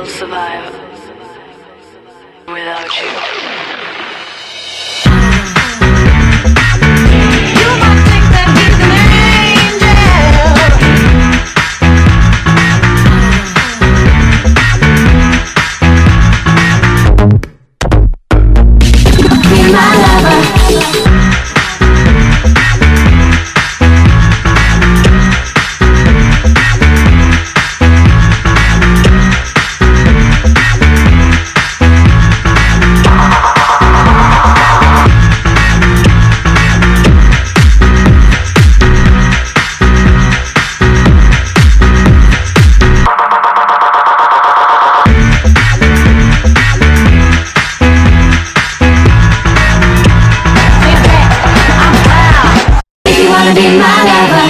will survive without you. be my lover